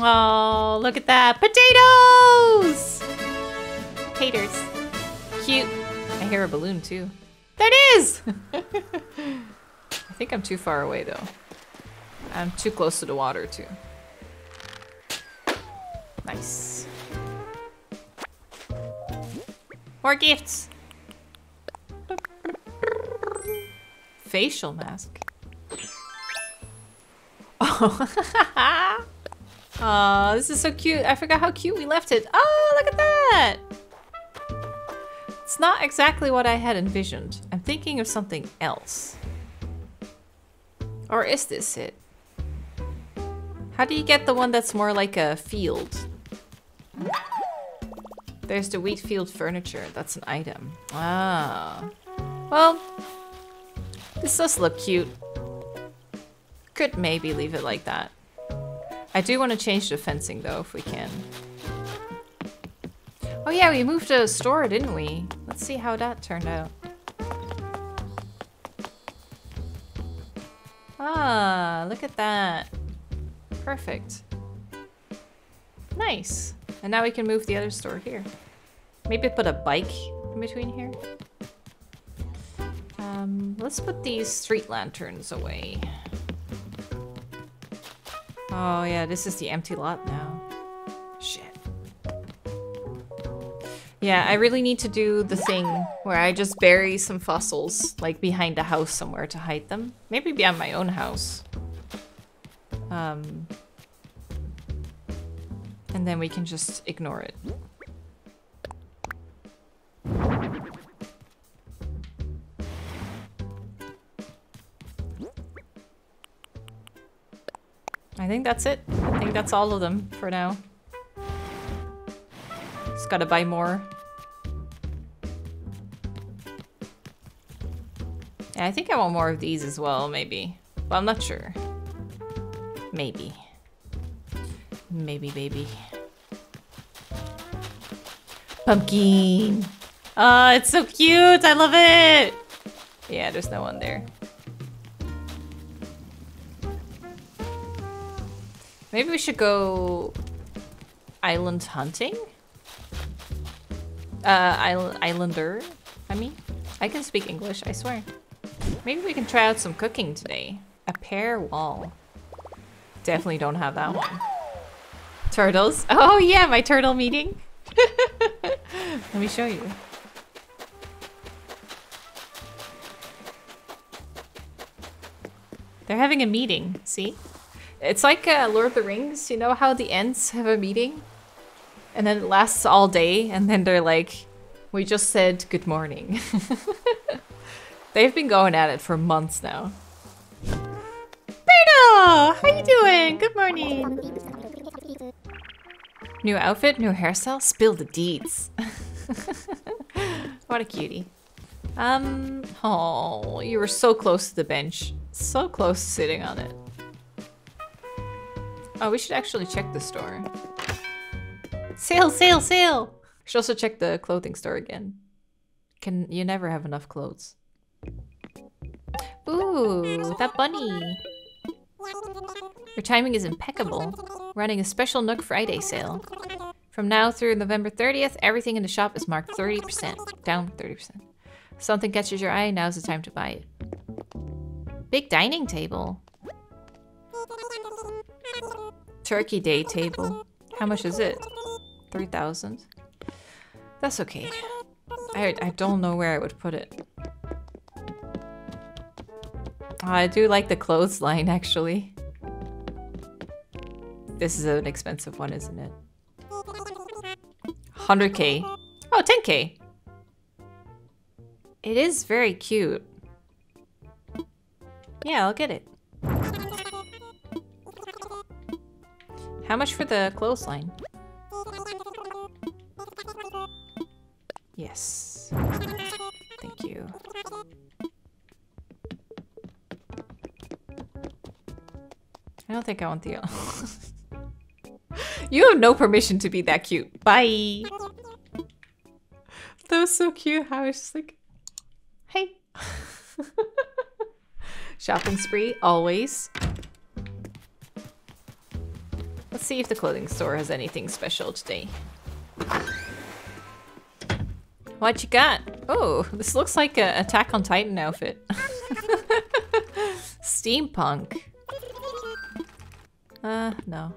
Oh, look at that. Potatoes! Taters. Cute. I hear a balloon too. There it is! I think I'm too far away though. I'm too close to the water too. Nice. More gifts! Facial mask. Oh. oh, this is so cute. I forgot how cute we left it. Oh, look at that! It's not exactly what I had envisioned. I'm thinking of something else. Or is this it? How do you get the one that's more like a field? There's the wheat field furniture. That's an item. Ah. Well, this does look cute. Could maybe leave it like that. I do want to change the fencing though, if we can. Oh yeah, we moved a store, didn't we? Let's see how that turned out. Ah, look at that. Perfect. Nice. And now we can move the other store here. Maybe put a bike in between here. Um, let's put these street lanterns away. Oh yeah, this is the empty lot now. Shit. Yeah, I really need to do the thing where I just bury some fossils, like behind a house somewhere to hide them. Maybe behind my own house. Um, and then we can just ignore it. I think that's it. I think that's all of them for now. Just gotta buy more. Yeah, I think I want more of these as well, maybe. Well, I'm not sure. Maybe. Maybe, baby. Pumpkin! Oh, it's so cute! I love it! Yeah, there's no one there. Maybe we should go island hunting? Uh, island islander, I mean. I can speak English, I swear. Maybe we can try out some cooking today. A pear wall. Definitely don't have that one. Turtles. Oh yeah, my turtle meeting. Let me show you. They're having a meeting, see? It's like uh, Lord of the Rings, you know how the Ents have a meeting? And then it lasts all day, and then they're like, we just said good morning. They've been going at it for months now. Berto! How you doing? Good morning. New outfit, new hairstyle, spill the deeds. what a cutie. Um, oh, you were so close to the bench. So close to sitting on it. Oh, we should actually check the store. Sale, sale, sale! Should also check the clothing store again. Can you never have enough clothes? Ooh, that bunny. Your timing is impeccable. Running a special Nook Friday sale. From now through November 30th, everything in the shop is marked 30%. Down 30%. Something catches your eye, now's the time to buy it. Big dining table. Turkey day table. How much is it? 3,000? That's okay. I, I don't know where I would put it. I do like the clothesline, actually. This is an expensive one, isn't it? 100k. Oh, 10k! It is very cute. Yeah, I'll get it. How much for the clothesline? Yes. Thank you. I don't think I want the... you have no permission to be that cute. Bye! That was so cute how I was just like, hey. Shopping spree, always. See if the clothing store has anything special today. What you got? Oh, this looks like a Attack on Titan outfit. Steampunk. Uh, no.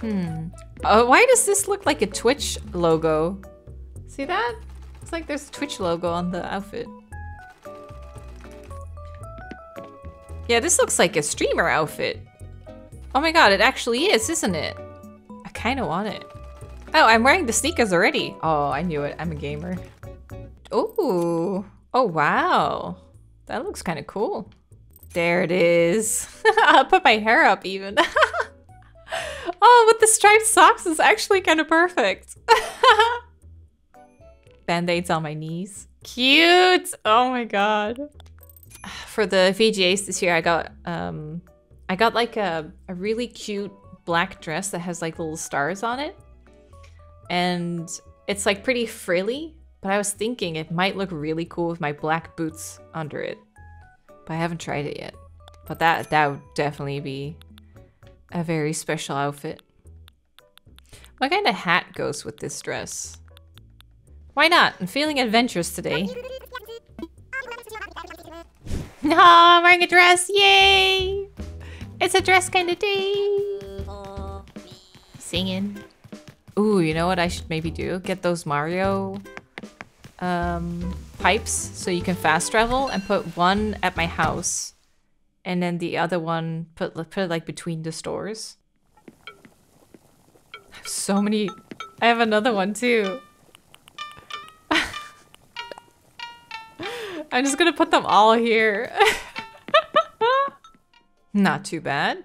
Hmm. Oh, why does this look like a Twitch logo? See that? It's like there's a Twitch logo on the outfit. Yeah, this looks like a streamer outfit. Oh my god, it actually is, isn't it? I kind of want it. Oh, I'm wearing the sneakers already. Oh, I knew it. I'm a gamer. Ooh. Oh, wow. That looks kind of cool. There it is. I'll put my hair up even. oh, with the striped socks is actually kind of perfect. Band-aids on my knees. Cute! Oh my god. For the VGAs this year, I got um, I got like a, a really cute black dress that has like little stars on it. And it's like pretty frilly, but I was thinking it might look really cool with my black boots under it. But I haven't tried it yet. But that that would definitely be a very special outfit. What kind of hat goes with this dress? Why not? I'm feeling adventurous today. No, I'm wearing a dress. Yay! It's a dress kind of day. Singing. Ooh, you know what I should maybe do? Get those Mario um, pipes so you can fast travel and put one at my house and then the other one put put it like between the stores. I have so many. I have another one too. I'm just gonna put them all here. Not too bad.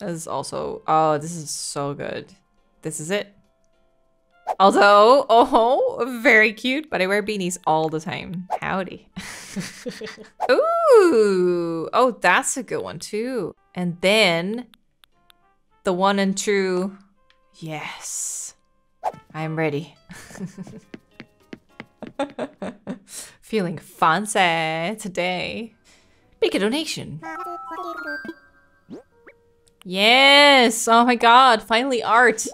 This is also, oh, this is so good. This is it. Although, oh, very cute, but I wear beanies all the time. Howdy. Ooh, oh, that's a good one too. And then the one and true, yes, I'm ready. Feeling fancy today. Make a donation. Yes! Oh my god, finally art!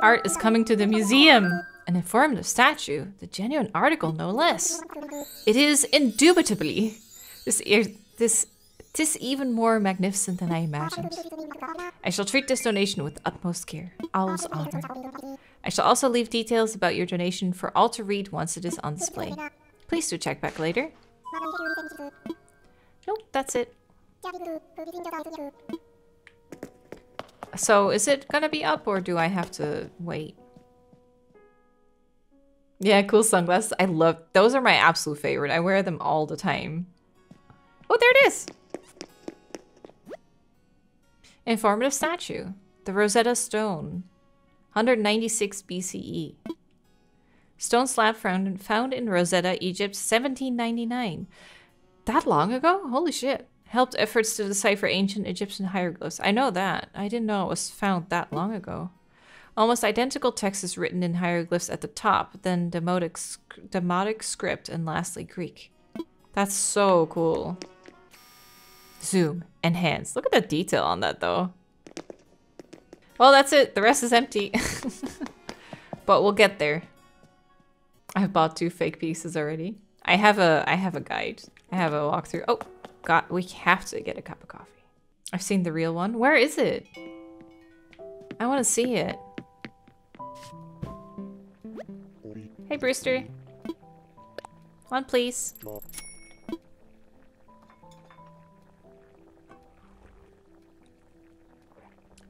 Art is coming to the museum. An informative statue, the genuine article no less. It is indubitably this this this even more magnificent than I imagined. I shall treat this donation with utmost care. Owl's honor. I shall also leave details about your donation for all to read once it is on display. Please do check back later. Nope, that's it. So is it gonna be up or do I have to wait? Yeah, cool sunglasses. I love those are my absolute favorite. I wear them all the time. Oh, there it is. Informative statue. The Rosetta Stone. 196 BCE. Stone slab found, found in Rosetta, Egypt, 1799. That long ago? Holy shit. Helped efforts to decipher ancient Egyptian hieroglyphs. I know that. I didn't know it was found that long ago. Almost identical text is written in hieroglyphs at the top, then Demotic, Demotic script, and lastly Greek. That's so cool. Zoom. Enhance. Look at the detail on that though. Well, that's it. The rest is empty. but we'll get there. I've bought two fake pieces already. I have a I have a guide. I have a walkthrough. Oh, God, we have to get a cup of coffee. I've seen the real one. Where is it? I want to see it. Hey, Brewster. One, please.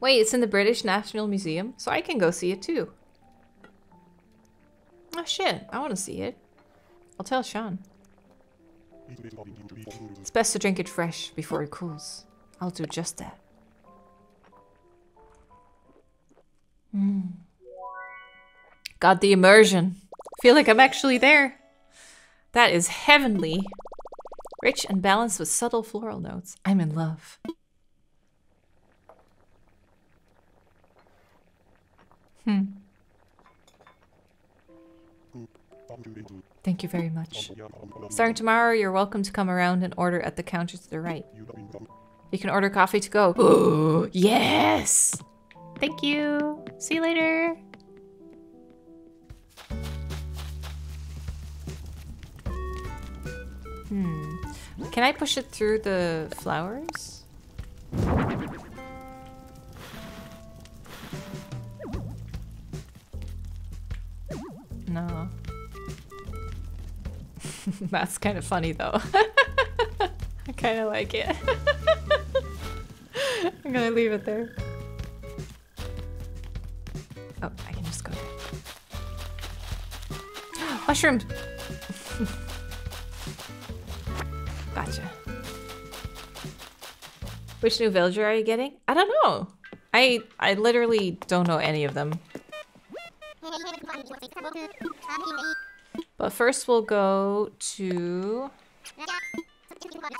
Wait, it's in the British National Museum, so I can go see it too. Oh shit, I want to see it. I'll tell Sean. It's best to drink it fresh before it cools. I'll do just that. Mm. Got the immersion. Feel like I'm actually there. That is heavenly. Rich and balanced with subtle floral notes. I'm in love. Hmm. Thank you very much. Starting tomorrow, you're welcome to come around and order at the counter to the right. You can order coffee to go. Oh, yes! Thank you. See you later. Hmm. Can I push it through the flowers? No. That's kind of funny though. I kind of like it. I'm gonna leave it there. Oh, I can just go there. Mushrooms! gotcha. Which new villager are you getting? I don't know. I I literally don't know any of them. But first we'll go to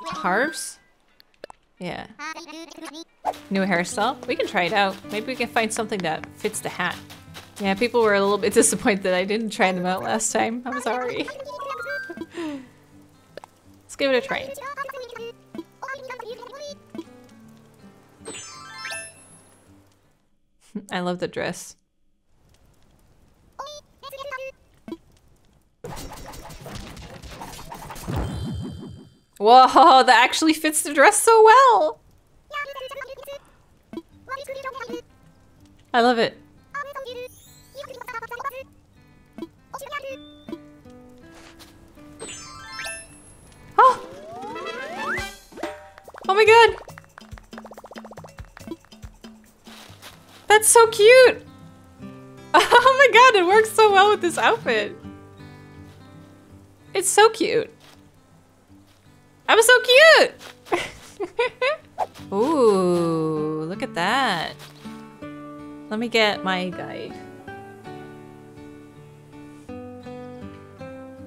Harv's. Yeah. New hairstyle. We can try it out. Maybe we can find something that fits the hat. Yeah, people were a little bit disappointed that I didn't try them out last time. I'm sorry. Let's give it a try. I love the dress. Whoa, that actually fits the dress so well! I love it. Oh! Oh my god! That's so cute! Oh my god, it works so well with this outfit. It's so cute. I'm so cute! Ooh, look at that. Let me get my guide.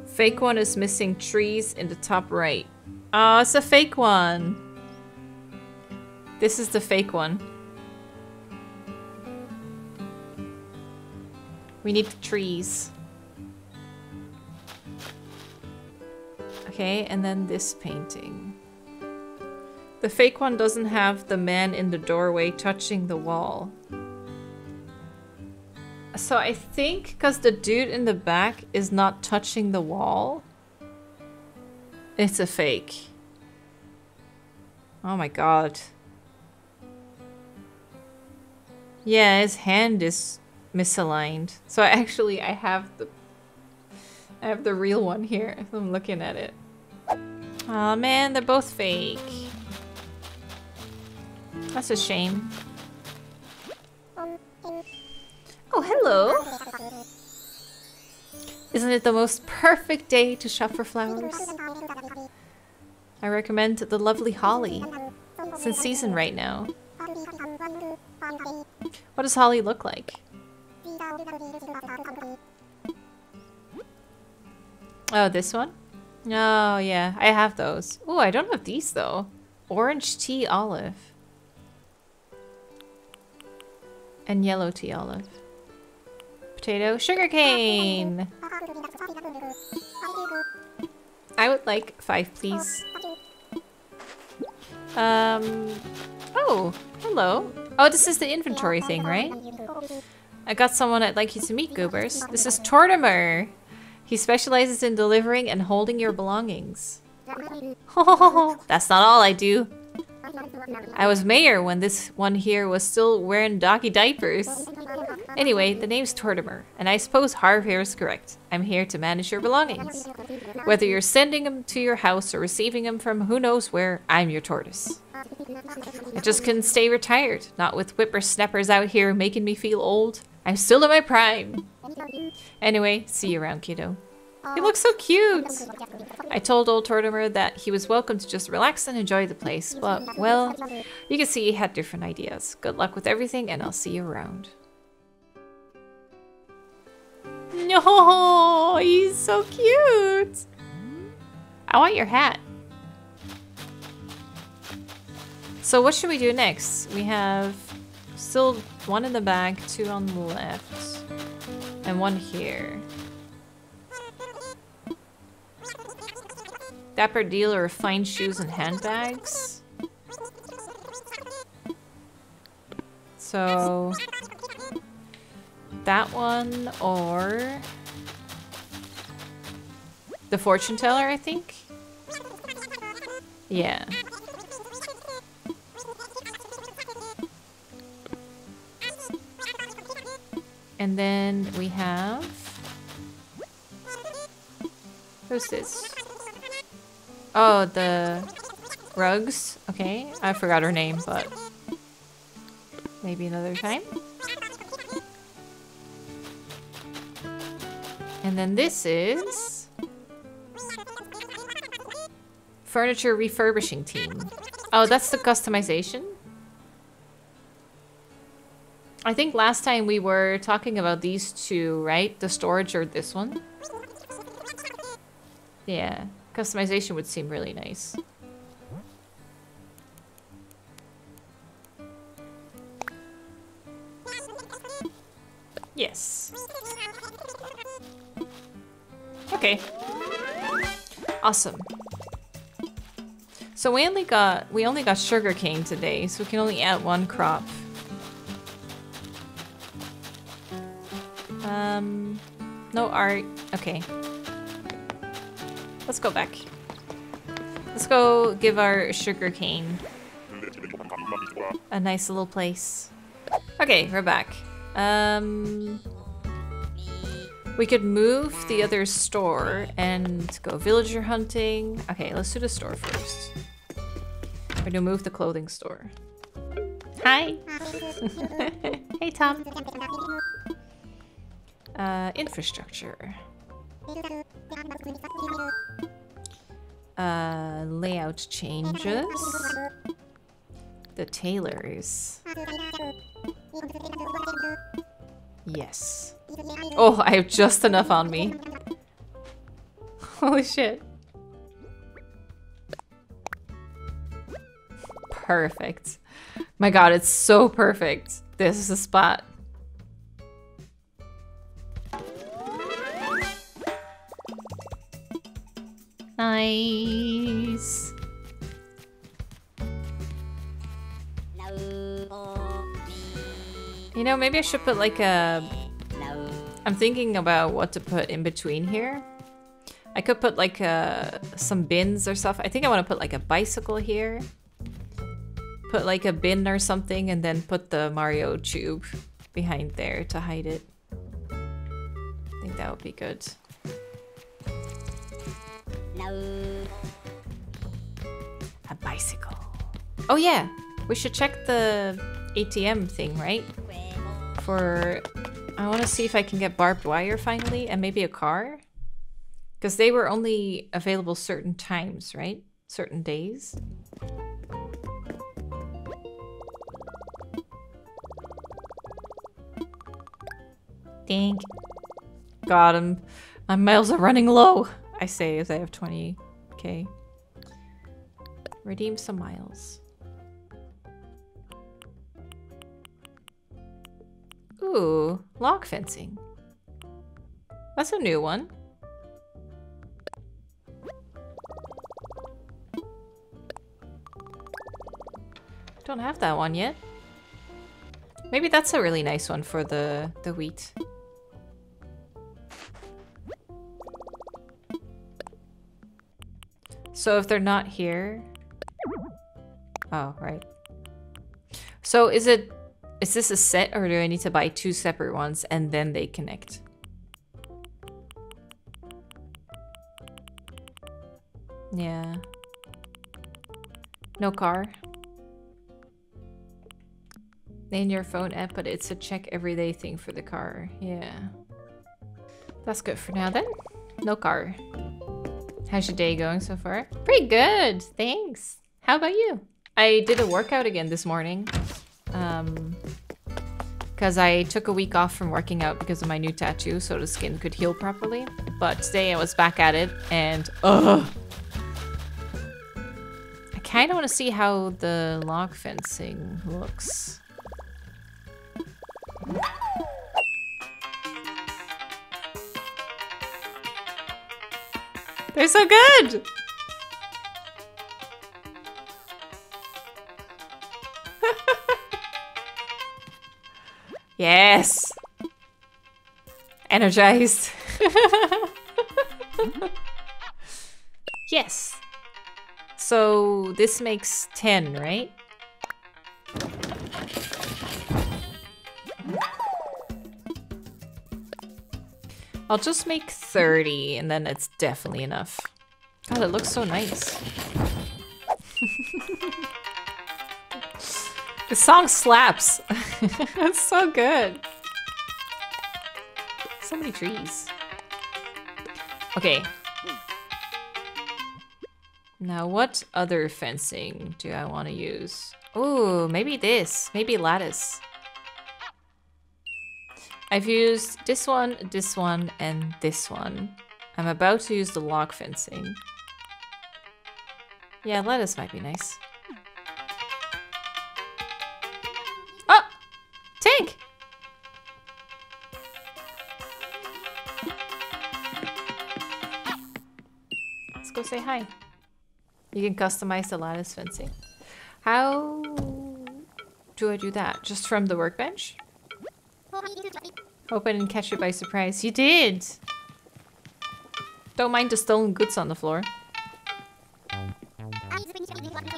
Fake one is missing trees in the top right. Oh, it's a fake one. This is the fake one. We need the trees. Okay, and then this painting. The fake one doesn't have the man in the doorway touching the wall. So I think because the dude in the back is not touching the wall, it's a fake. Oh my god. Yeah, his hand is misaligned. So actually I have the I have the real one here. I'm looking at it. Oh, man, they're both fake. That's a shame. Oh, hello. Isn't it the most perfect day to shop for flowers? I recommend the lovely holly. It's in season right now. What does holly look like? Oh, this one? Oh, yeah. I have those. Oh, I don't have these, though. Orange tea olive. And yellow tea olive. Potato sugarcane! I would like five, please. Um... Oh, hello. Oh, this is the inventory thing, right? I got someone I'd like you to meet, Goobers. This is Tortimer! He specializes in delivering and holding your belongings. That's not all I do. I was mayor when this one here was still wearing doggy diapers. Anyway, the name's Tortimer, and I suppose Harv is correct. I'm here to manage your belongings. Whether you're sending them to your house or receiving them from who knows where, I'm your tortoise. I just couldn't stay retired, not with whippersnappers out here making me feel old. I'm still in my prime. Anyway, see you around, kiddo. He looks so cute! I told old Tortimer that he was welcome to just relax and enjoy the place, but, well, you can see he had different ideas. Good luck with everything, and I'll see you around. No, he's so cute! I want your hat. So what should we do next? We have still one in the back, two on the left, and one here. Dapper dealer of fine shoes and handbags. So that one or the fortune teller, I think. Yeah. And then we have Who's this? Oh, the Rugs. Okay, I forgot her name, but maybe another time. And then this is furniture refurbishing team. Oh, that's the customization. I think last time we were talking about these two, right? The storage or this one? Yeah, customization would seem really nice. Yes. Okay. Awesome. So we only got we only got sugarcane today, so we can only add one crop. Um no art. Okay. Let's go back. Let's go give our sugar cane a nice little place. Okay, we're back. Um, we could move the other store and go villager hunting. Okay, let's do the store first. We're gonna move the clothing store. Hi. hey, Tom. Uh, infrastructure. Uh, layout changes. The tailors. Yes. Oh, I have just enough on me. Holy shit. Perfect. My god, it's so perfect. This is a spot. Nice. You know, maybe I should put like a... I'm thinking about what to put in between here. I could put like a, some bins or stuff. I think I want to put like a bicycle here. Put like a bin or something and then put the Mario tube behind there to hide it. I think that would be good. A bicycle. Oh yeah, we should check the ATM thing, right? For... I want to see if I can get barbed wire finally, and maybe a car. Because they were only available certain times, right? Certain days. Dang. Got him. My miles are running low. I say as I have 20k. Redeem some miles. Ooh, log fencing. That's a new one. Don't have that one yet. Maybe that's a really nice one for the, the wheat. So if they're not here... Oh, right. So is it... Is this a set or do I need to buy two separate ones and then they connect? Yeah. No car. In your phone app, but it's a check everyday thing for the car. Yeah. That's good for now then. No car. How's your day going so far? Pretty good, thanks. How about you? I did a workout again this morning. Um, because I took a week off from working out because of my new tattoo so the skin could heal properly. But today I was back at it and ugh. I kind of want to see how the log fencing looks. They're so good! yes! Energized. yes. So this makes 10, right? I'll just make 30 and then it's definitely enough. God, it looks so nice. the song slaps. it's so good. So many trees. Okay. Now, what other fencing do I want to use? Oh, maybe this. Maybe lattice. I've used this one, this one, and this one. I'm about to use the log fencing. Yeah, lattice might be nice. Oh! Tank! Let's go say hi. You can customize the lattice fencing. How do I do that? Just from the workbench? Open and catch it by surprise. You did! Don't mind the stolen goods on the floor.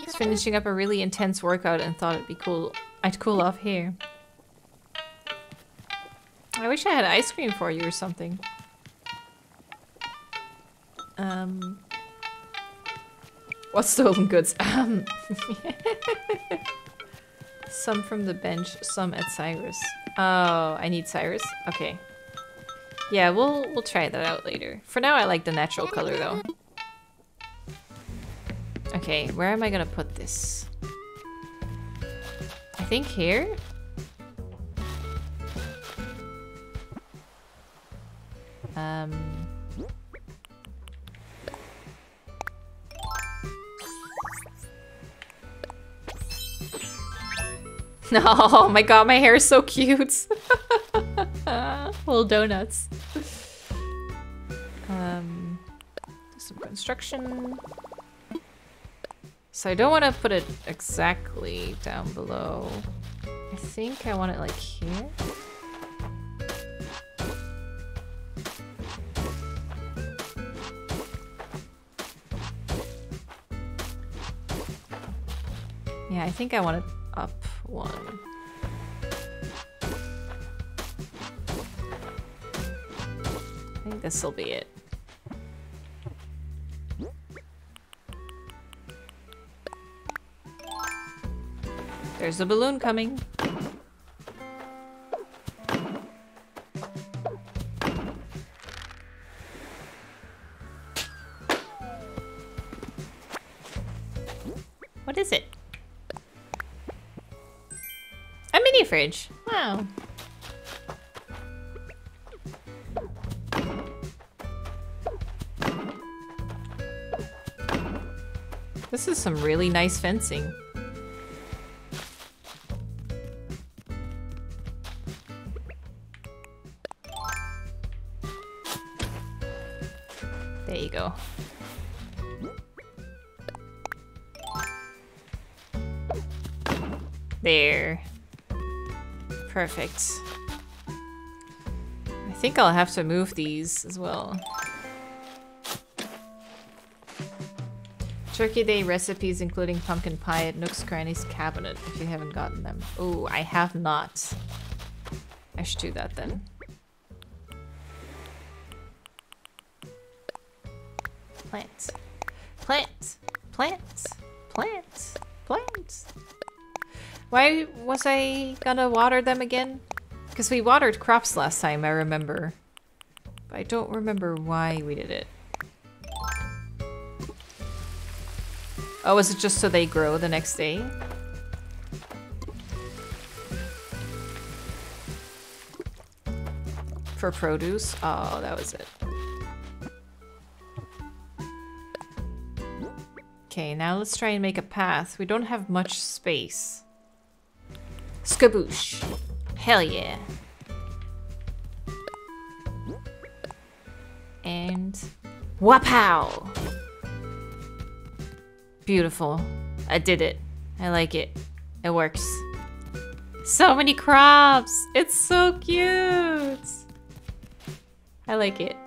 Just finishing up a really intense workout and thought it'd be cool. I'd cool off here. I wish I had ice cream for you or something. Um... What stolen goods? Um... some from the bench, some at Cyrus. Oh, I need Cyrus? Okay. Yeah, we'll we'll try that out later. For now, I like the natural color though. Okay, where am I gonna put this? I think here? Um... Oh my god, my hair is so cute. Little donuts. Um, some construction. So I don't want to put it exactly down below. I think I want it like here. Yeah, I think I want it one. I think this will be it. There's a balloon coming. Fridge. Wow. This is some really nice fencing. Perfect. I think I'll have to move these as well. Turkey Day recipes including pumpkin pie at Nook's Cranny's cabinet if you haven't gotten them. Oh, I have not. I should do that then. Plant. Plant. Plant. Plant. Plant. Why was I gonna water them again? Because we watered crops last time, I remember. But I don't remember why we did it. Oh, is it just so they grow the next day? For produce? Oh, that was it. Okay, now let's try and make a path. We don't have much space. Skaboosh. Hell yeah. And... Wapow! Beautiful. I did it. I like it. It works. So many crops. It's so cute. I like it.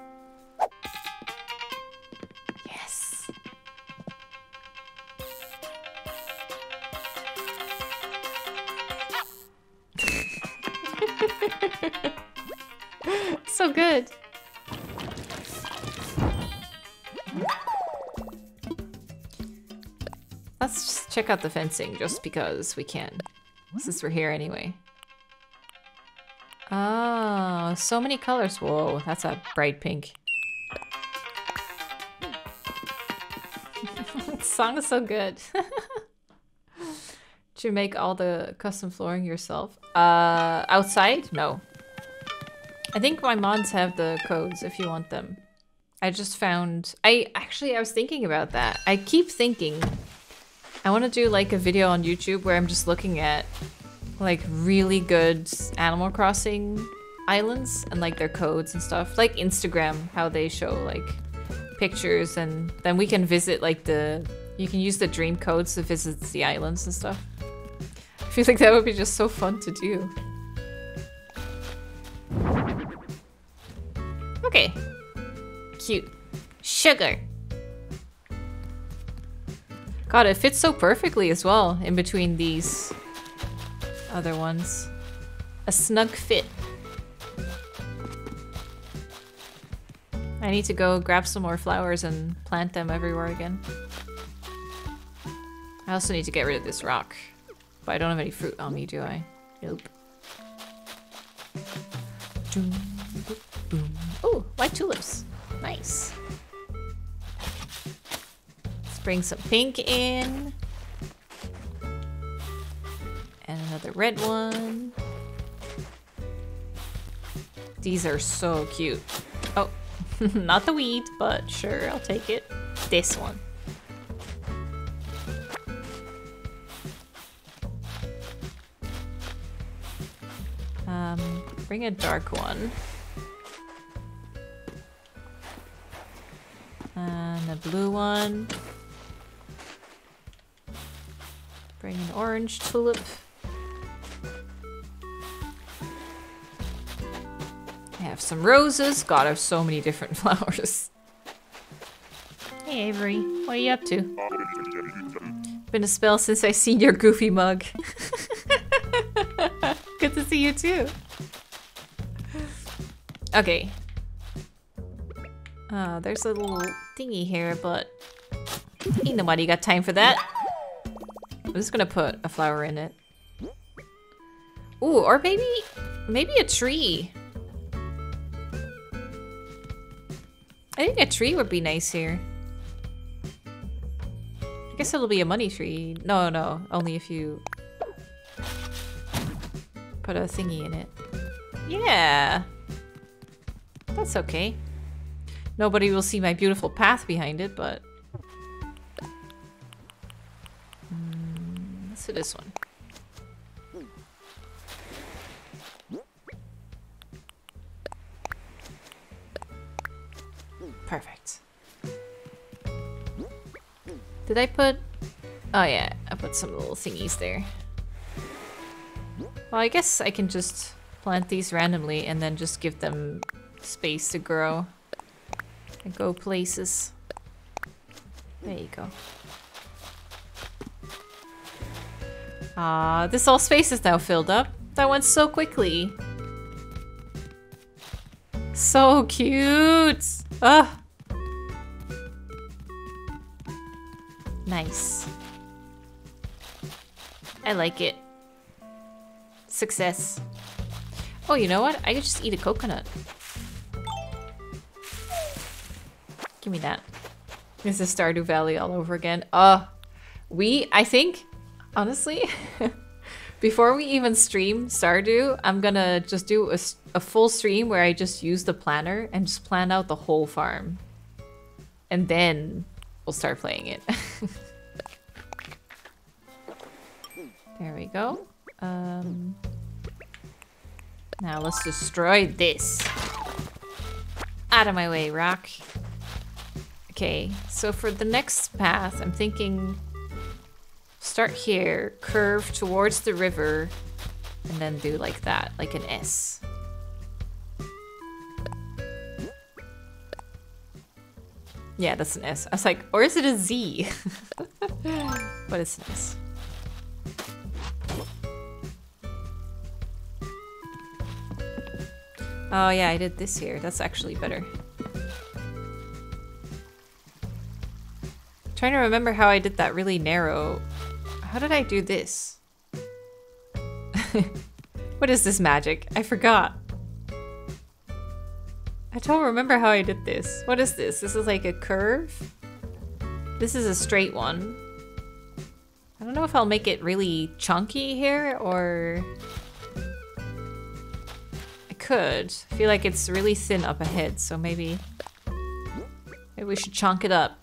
Check out the fencing just because we can. Since we're here anyway. Oh, so many colors. Whoa, that's a bright pink. song is so good. Did you make all the custom flooring yourself? Uh, outside? No. I think my mods have the codes if you want them. I just found... I actually, I was thinking about that. I keep thinking I want to do like a video on YouTube where I'm just looking at like really good Animal Crossing islands and like their codes and stuff. Like Instagram, how they show like pictures and then we can visit like the you can use the dream codes to visit the islands and stuff. I feel like that would be just so fun to do. Okay. Cute. Sugar. God, it fits so perfectly as well in between these other ones. A snug fit. I need to go grab some more flowers and plant them everywhere again. I also need to get rid of this rock. But I don't have any fruit on me, do I? Nope. Oh, white tulips. Nice bring some pink in. And another red one. These are so cute. Oh, not the weed, but sure, I'll take it. This one. Um, bring a dark one. And a blue one. Bring an orange tulip. I have some roses. God, I have so many different flowers. Hey Avery, what are you up to? Been a spell since I seen your goofy mug. Good to see you too. Okay. Uh, there's a little thingy here, but ain't nobody got time for that. I'm just gonna put a flower in it. Ooh, or maybe, maybe a tree. I think a tree would be nice here. I guess it'll be a money tree. No, no, only if you put a thingy in it. Yeah. That's okay. Nobody will see my beautiful path behind it, but to this one. Perfect. Did I put... Oh yeah, I put some little thingies there. Well, I guess I can just plant these randomly and then just give them space to grow and go places. There you go. Ah, this whole space is now filled up. That went so quickly. So cute. Ugh. Nice. I like it. Success. Oh, you know what? I could just eat a coconut. Give me that. This is Stardew Valley all over again. Uh, we, I think, honestly, before we even stream Stardew, I'm gonna just do a, a full stream where I just use the planner and just plan out the whole farm. And then we'll start playing it. there we go. Um, now let's destroy this. Out of my way, rock. Okay, so for the next path, I'm thinking Start here, curve towards the river, And then do like that, like an S. Yeah, that's an S. I was like, or is it a Z? but it's an S. Oh yeah, I did this here. That's actually better. trying to remember how I did that really narrow. How did I do this? what is this magic? I forgot. I don't remember how I did this. What is this? This is like a curve? This is a straight one. I don't know if I'll make it really chunky here or... I could. I feel like it's really thin up ahead, so maybe... Maybe we should chunk it up.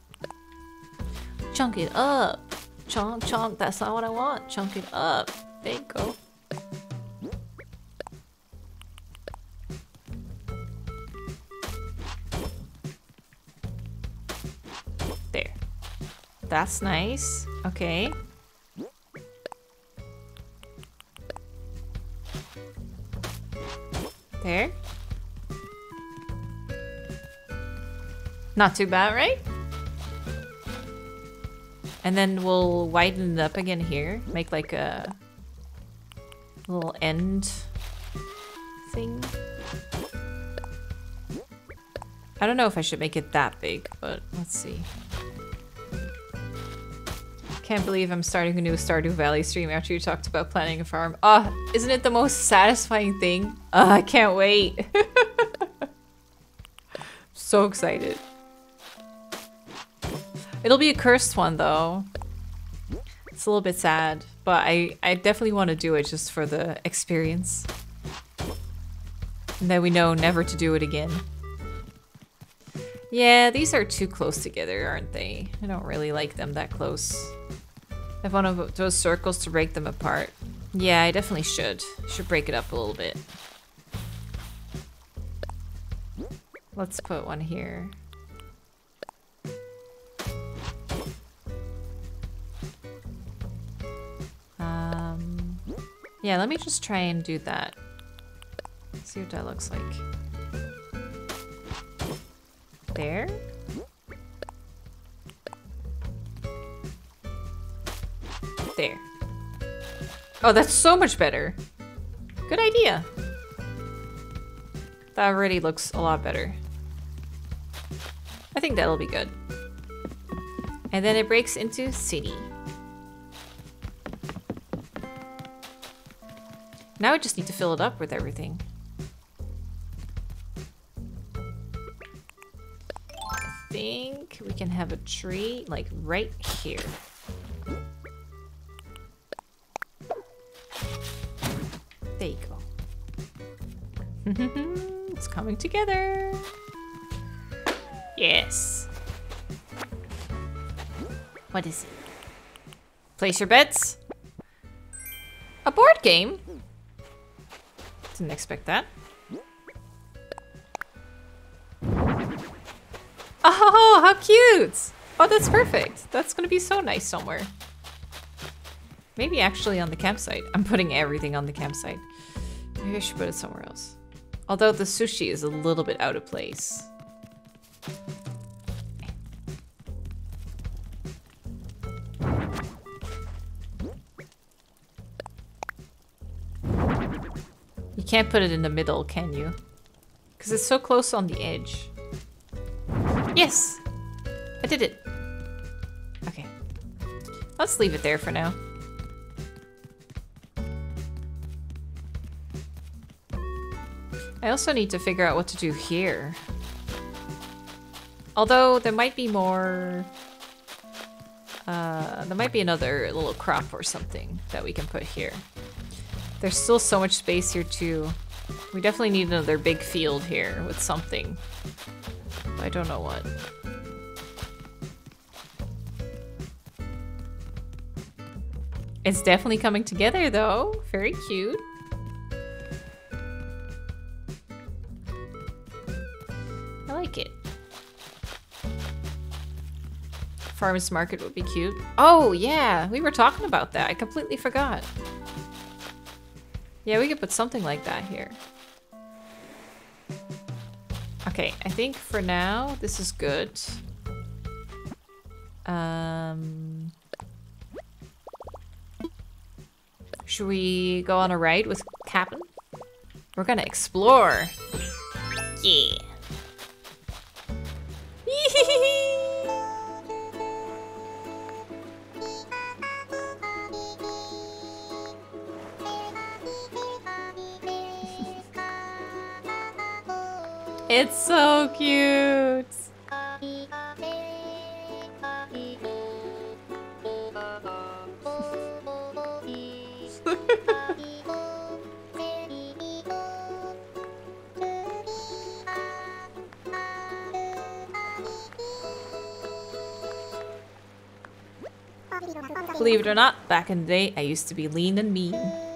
Chunk it up. Chunk, chunk. That's not what I want. Chunk it up. There go. There. That's nice. Okay. There. Not too bad, right? And then we'll widen it up again here. Make like a little end thing. I don't know if I should make it that big, but let's see. Can't believe I'm starting a new Stardew Valley stream after you talked about planning a farm. Ah, oh, isn't it the most satisfying thing? Oh, I can't wait. so excited. It'll be a cursed one though. It's a little bit sad, but I, I definitely want to do it just for the experience. And then we know never to do it again. Yeah, these are too close together, aren't they? I don't really like them that close. I have one of those circles to break them apart. Yeah, I definitely should. Should break it up a little bit. Let's put one here. Yeah, let me just try and do that. See what that looks like. There. There. Oh, that's so much better. Good idea. That already looks a lot better. I think that'll be good. And then it breaks into city. Now I just need to fill it up with everything. I think we can have a tree like right here. There you go. it's coming together. Yes. What is it? Place your bets. A board game? Didn't expect that. Oh, how cute! Oh, that's perfect. That's gonna be so nice somewhere. Maybe actually on the campsite. I'm putting everything on the campsite. Maybe I should put it somewhere else. Although the sushi is a little bit out of place. Can't put it in the middle, can you? Because it's so close on the edge. Yes! I did it. Okay. Let's leave it there for now. I also need to figure out what to do here. Although there might be more... Uh, there might be another little crop or something that we can put here. There's still so much space here too. We definitely need another big field here with something. I don't know what. It's definitely coming together though. Very cute. I like it. Farmers market would be cute. Oh yeah, we were talking about that. I completely forgot. Yeah, we could put something like that here. Okay, I think for now, this is good. Um, should we go on a ride with Kapp'n? We're gonna explore. Yeah. it's so cute. Believe it or not, back in the day, I used to be lean and mean.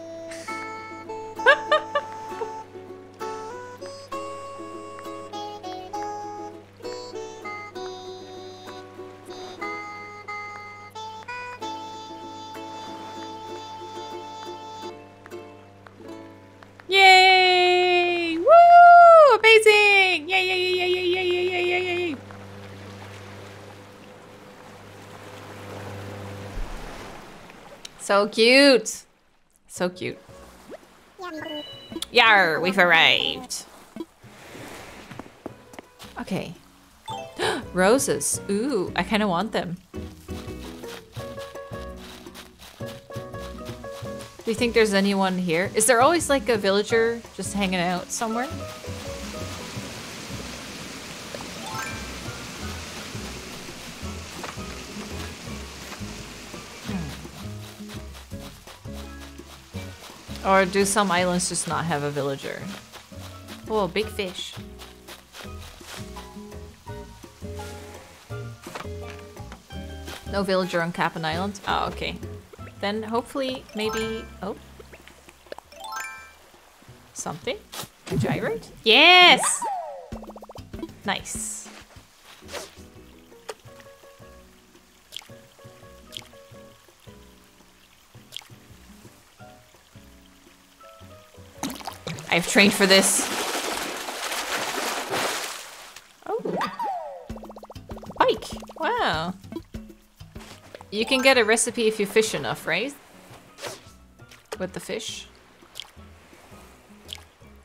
So cute. So cute. Yar, we've arrived. Okay. Roses. Ooh, I kind of want them. Do you think there's anyone here? Is there always like a villager just hanging out somewhere? Or do some islands just not have a villager? Oh, big fish. No villager on Capon Island? Oh, okay. Then hopefully, maybe... Oh. Something? A gyroid? Yes! Nice. I've trained for this. Oh. Pike. Wow. You can get a recipe if you fish enough, right? With the fish.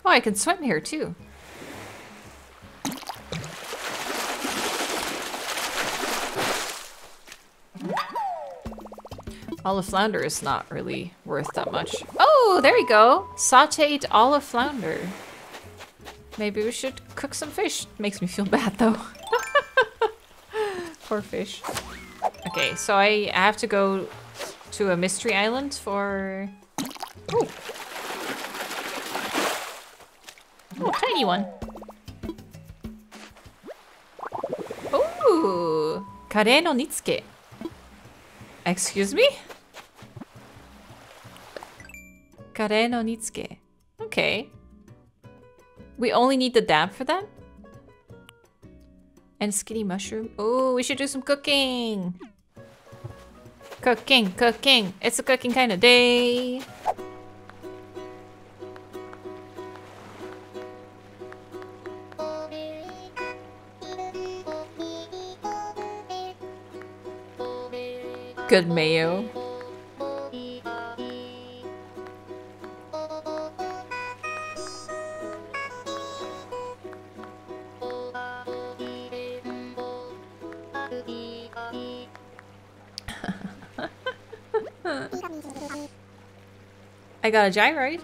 Oh, I can swim here too. Olive flounder is not really worth that much. Oh, there you go. Sauteed olive flounder. Maybe we should cook some fish. Makes me feel bad though. Poor fish. Okay, so I have to go to a mystery island for... Oh, tiny one. Ooh, kare no nitsuke. Excuse me? Kare no nitsuke. Okay. We only need the dab for that? And skinny mushroom. Oh, we should do some cooking. Cooking, cooking. It's a cooking kind of day. Good mayo. I got a gyroid.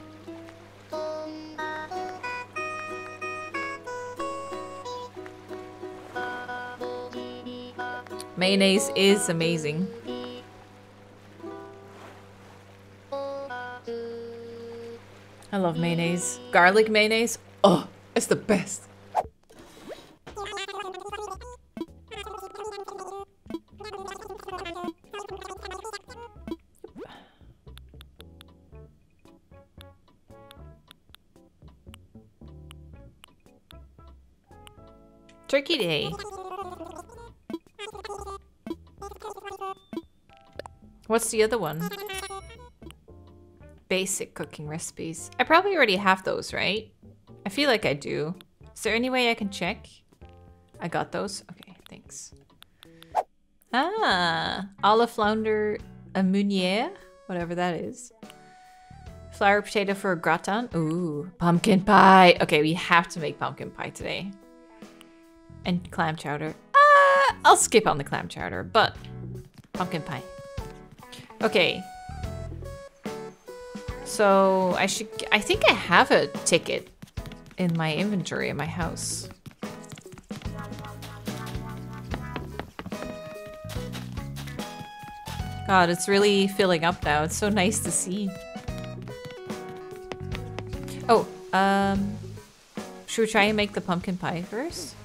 Mayonnaise is amazing. I love mayonnaise. Garlic mayonnaise. Oh, it's the best. What's the other one? basic cooking recipes. I probably already have those, right? I feel like I do. Is there any way I can check? I got those? Okay, thanks. Ah, olive flounder a meunière, whatever that is. Flour potato for a gratin. Ooh, pumpkin pie. Okay, we have to make pumpkin pie today. And clam chowder. Ah, I'll skip on the clam chowder, but pumpkin pie. Okay. So I should, I think I have a ticket in my inventory in my house. God, it's really filling up now. It's so nice to see. Oh, um... Should we try and make the pumpkin pie first?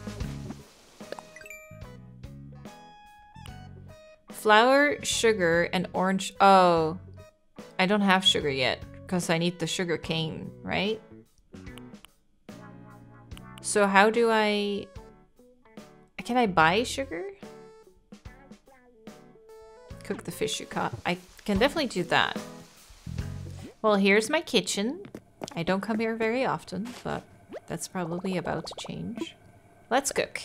Flour, sugar, and orange... Oh. I don't have sugar yet, because I need the sugar cane, right? So how do I... Can I buy sugar? Cook the fish you caught. I can definitely do that. Well, here's my kitchen. I don't come here very often, but that's probably about to change. Let's cook.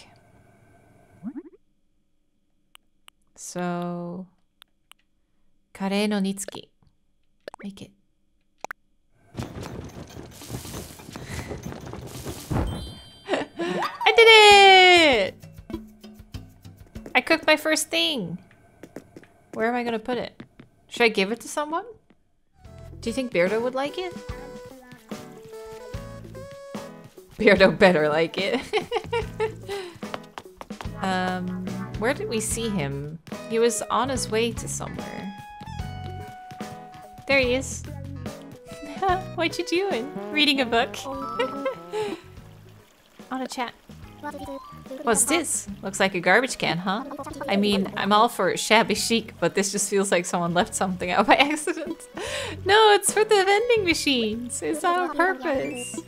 So... Kare no nitsuki. Make it. I did it! I cooked my first thing. Where am I gonna put it? Should I give it to someone? Do you think Beardo would like it? Beardo better like it. um, where did we see him? He was on his way to somewhere. There he is. what you doing? Reading a book? on a chat. What's this? Looks like a garbage can, huh? I mean, I'm all for shabby chic, but this just feels like someone left something out by accident. No, it's for the vending machines. It's on purpose.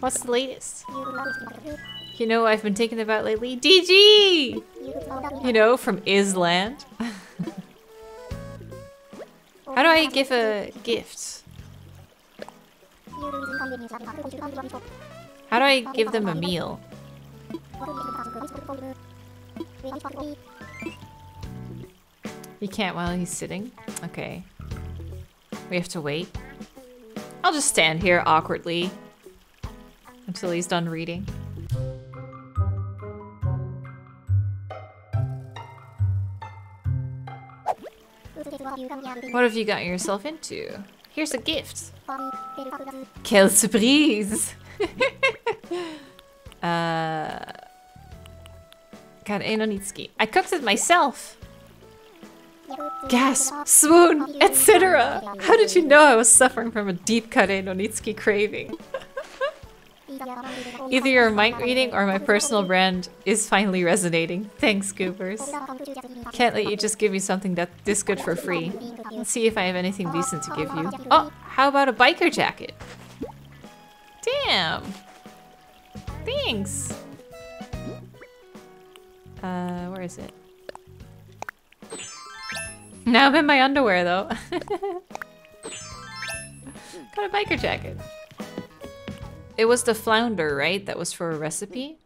What's the latest? You know I've been thinking about lately? DG! You know, from Island. How do I give a gift? How do I give them a meal? You can't while he's sitting? Okay. We have to wait. I'll just stand here awkwardly until he's done reading. What have you gotten yourself into? Here's a gift. Quelle surprise! uh, God, Enonitsuki. I cooked it myself. Gasp, swoon, etc. How did you know I was suffering from a deep cut Enonitsuki craving? Either your mind reading or my personal brand is finally resonating. Thanks, Goobers. Can't let you just give me something that this good for free. Let's see if I have anything decent to give you. Oh, how about a biker jacket? Damn. Thanks. Uh, where is it? Now I'm in my underwear though. Got a biker jacket. It was the flounder, right? That was for a recipe?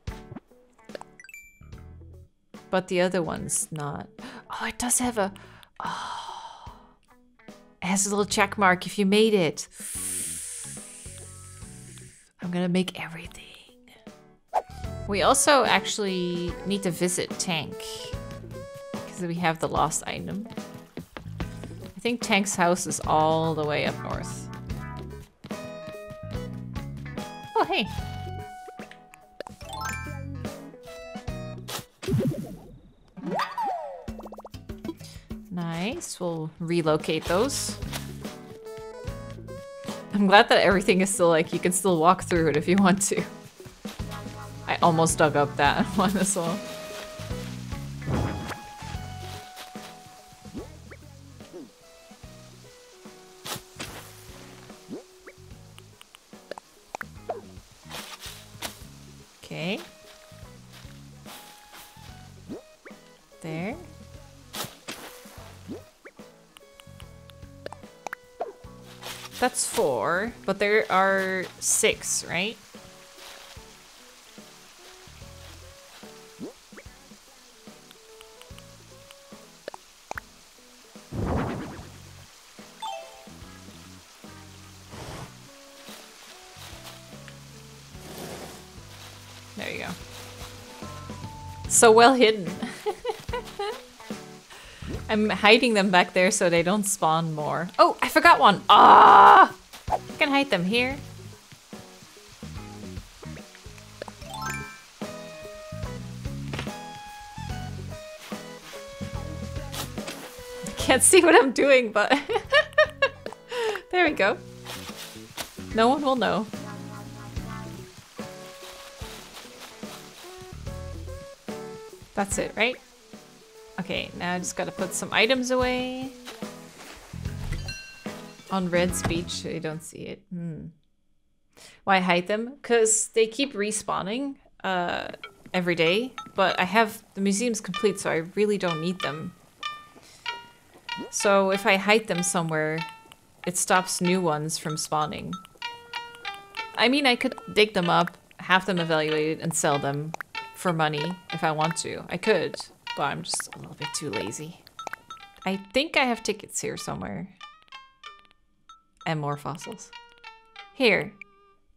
But the other one's not. Oh, it does have a... Oh. It has a little check mark if you made it. I'm gonna make everything. We also actually need to visit Tank. Because we have the lost item. I think Tank's house is all the way up north. Oh, hey. Nice. We'll relocate those. I'm glad that everything is still like, you can still walk through it if you want to. I almost dug up that one as well. But there are six, right? There you go. So well hidden. I'm hiding them back there so they don't spawn more. Oh, I forgot one. Ah! I can hide them here. Can't see what I'm doing, but there we go. No one will know. That's it, right? Okay, now I just gotta put some items away. On Red's beach, you don't see it. Hmm. Why hide them? Because they keep respawning uh, every day, but I have the museum's complete, so I really don't need them. So if I hide them somewhere, it stops new ones from spawning. I mean, I could dig them up, have them evaluated, and sell them for money if I want to. I could, but I'm just a little bit too lazy. I think I have tickets here somewhere. And more fossils. Here.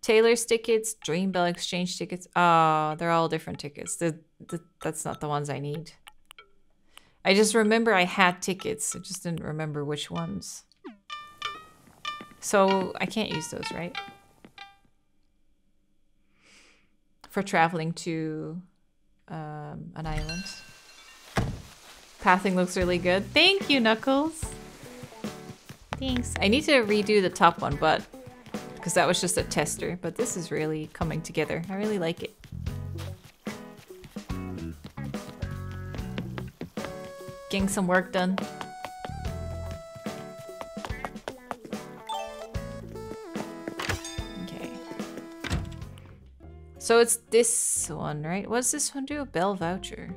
Taylor's tickets, Dreambell exchange tickets. Oh, they're all different tickets. The, the, that's not the ones I need. I just remember I had tickets. I just didn't remember which ones. So I can't use those, right? For traveling to um, an island. Pathing looks really good. Thank you, Knuckles. Thanks. I need to redo the top one, but because that was just a tester, but this is really coming together. I really like it. Getting some work done. Okay. So it's this one, right? What does this one do? A bell voucher.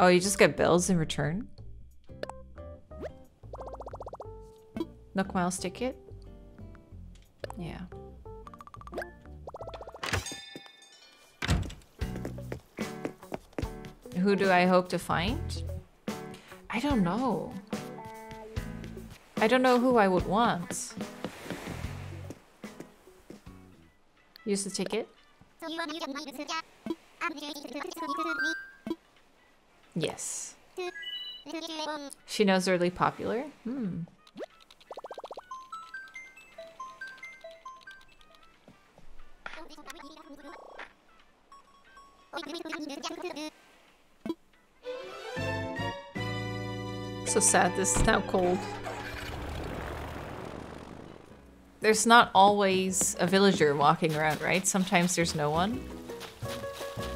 Oh, you just get bells in return? Nook Miles ticket? Yeah. Who do I hope to find? I don't know. I don't know who I would want. Use the ticket? Yes. She knows really popular? Hmm. So sad this is now cold. There's not always a villager walking around, right? Sometimes there's no one.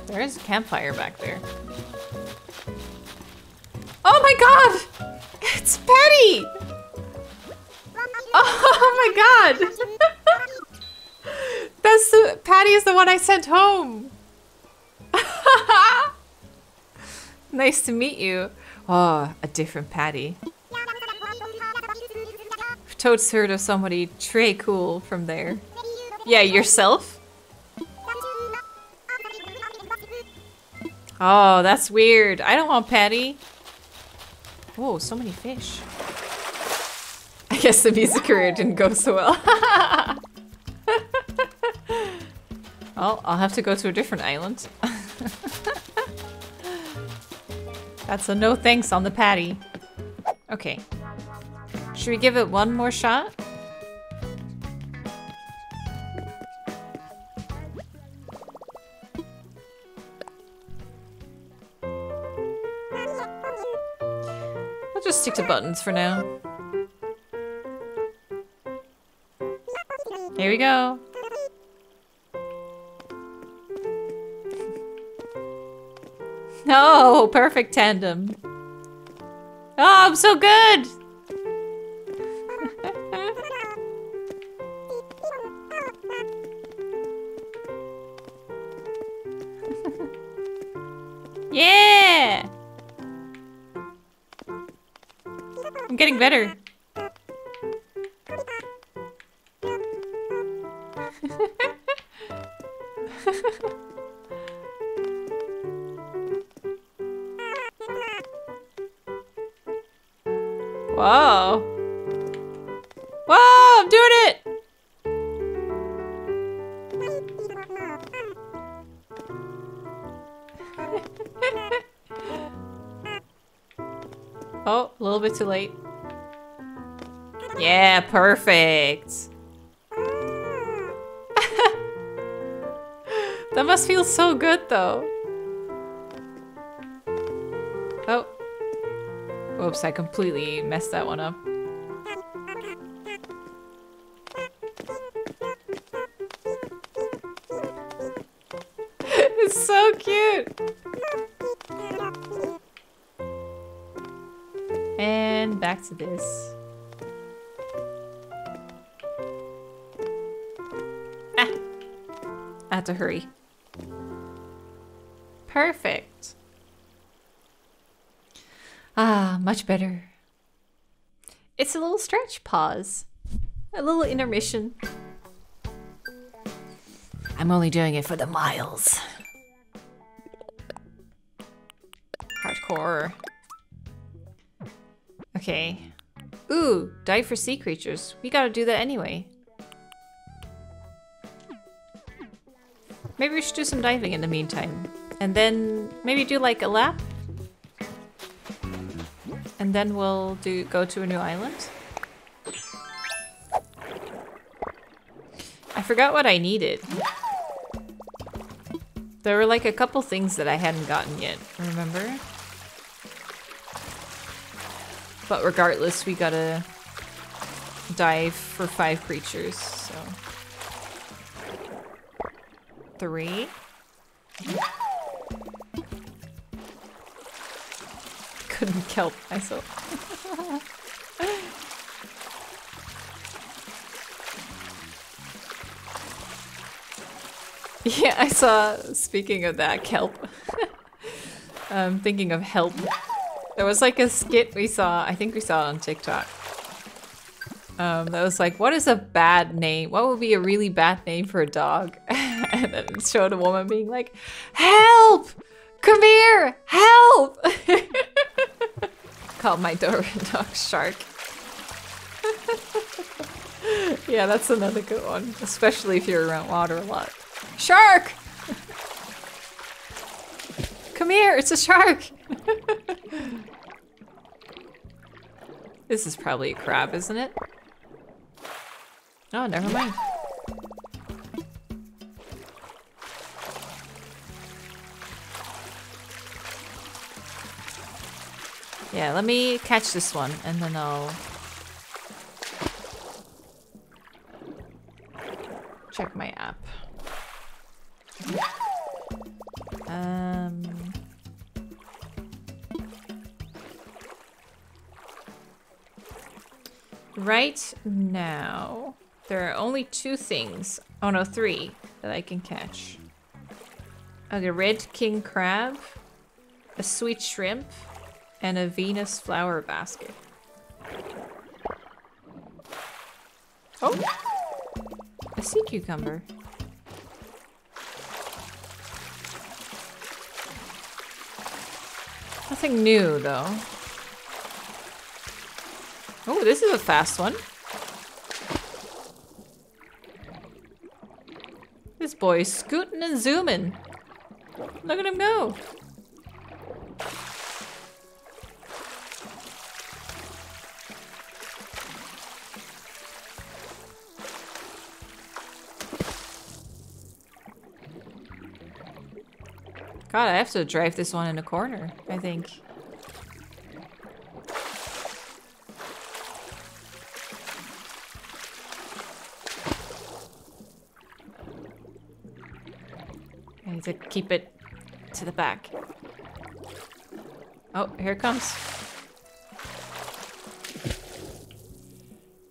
There is a campfire back there. Oh my god! It's Patty! Oh my god! That's the- Patty is the one I sent home! Nice to meet you. Oh, a different Patty. Totes heard of somebody Trey cool from there. Yeah, yourself? Oh, that's weird. I don't want Patty. Whoa, so many fish. I guess the music career didn't go so well. well, I'll have to go to a different island. That's a no thanks on the patty. Okay. Should we give it one more shot? I'll just stick to buttons for now. Here we go. Oh, perfect tandem. Oh, I'm so good! yeah! I'm getting better. too late. Yeah, perfect. that must feel so good though. Oh. Whoops, I completely messed that one up. it's so cute! And back to this. Ah! I have to hurry. Perfect. Ah, much better. It's a little stretch pause. A little intermission. I'm only doing it for the miles. Hardcore. Okay. Ooh, dive for sea creatures. We gotta do that anyway. Maybe we should do some diving in the meantime. And then maybe do like a lap? And then we'll do go to a new island. I forgot what I needed. There were like a couple things that I hadn't gotten yet, remember? But regardless, we gotta dive for five creatures, so. Three. Couldn't kelp myself. yeah, I saw, speaking of that, kelp. I'm um, thinking of help. There was like a skit we saw, I think we saw it on TikTok. Um, that was like, what is a bad name? What would be a really bad name for a dog? and then it showed a woman being like, help! Come here! Help! Called my dog Shark. yeah, that's another good one. Especially if you're around water a lot. Shark! Come here, it's a shark! this is probably a crab, isn't it? Oh, never mind. Yeah, let me catch this one and then I'll check my app. Right now, there are only two things, oh no, three, that I can catch. Okay, red king crab, a sweet shrimp, and a Venus flower basket. Oh! A sea cucumber. Nothing new, though. This is a fast one. This boy's scooting and zooming. Look at him go. God, I have to drive this one in a corner, I think. Keep it to the back. Oh, here it comes.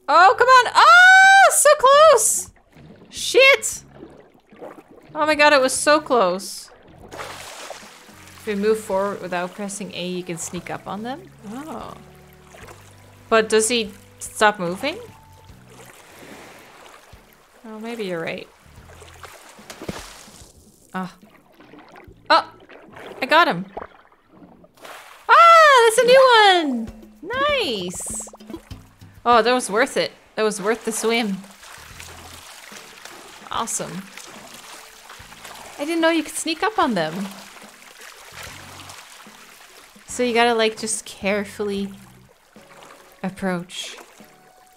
Oh, come on! Oh, so close! Shit! Oh my god, it was so close. If we move forward without pressing A, you can sneak up on them? Oh. But does he stop moving? Oh, maybe you're right. Oh. Oh! I got him! Ah! That's a new one! Nice! Oh, that was worth it. That was worth the swim. Awesome. I didn't know you could sneak up on them. So you gotta like just carefully approach.